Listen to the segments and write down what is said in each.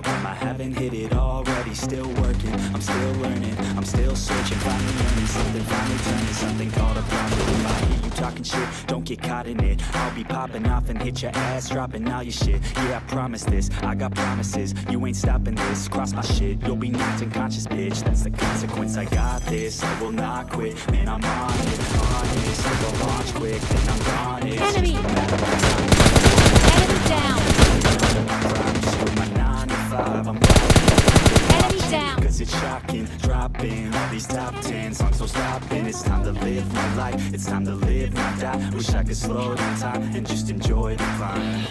some I haven't hit it already. Still working, I'm still learning I'm still searching, finally learning something Finally turning something called a profit. If I hear you talking shit, don't get caught in it. I'll be popping off and hit your ass Dropping all your shit, yeah I promise this I got promises, you ain't stopping this Cross my shit, you'll be knocked unconscious bitch. That's the consequence, I got this. I will not quit, man I'm on it Honest, I go launch quick down! Cause it's shocking, dropping all these top ten songs, so stopping. It's time to live my life, it's time to live, not die. Wish I could slow down time and just enjoy the climb.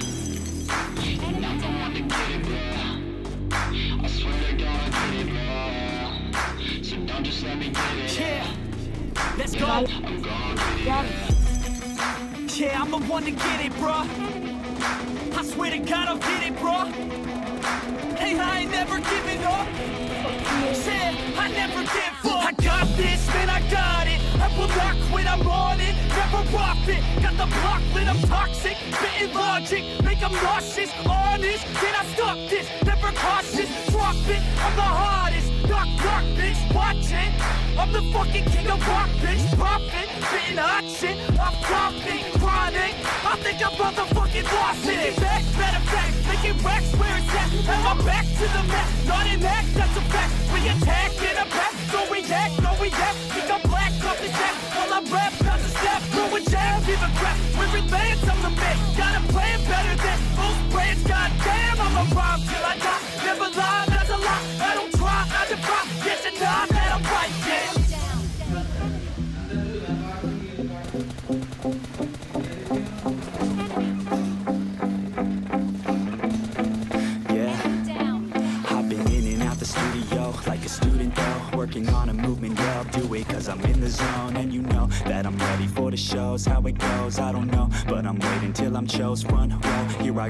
Yeah, let's go. Yeah, I'm the one to get it, bruh. I swear to God, I'll get it, bruh. Hey, I ain't never giving up. I never give up. I got this, man, I got it. I will not quit, I'm on it. Never rock it. Got the block lit, I'm toxic. Spitting logic, make them nauseous. Honest, can I stop this? Never cautious, drop it. I'm the hardest. Knock, knock, bitch, watch it. I'm the fucking king of rock, bitch. Profit, spitting hot shit. I'm topic, chronic. I think I'm motherfucking lost it. Back, matter of fact, making racks where it's at. And I'm back to the mat. Not an act, Working on a movement, yeah, do it cause I'm in the zone. And you know that I'm ready for the shows. How it goes, I don't know. But I'm waiting till I'm chose. Front row, here I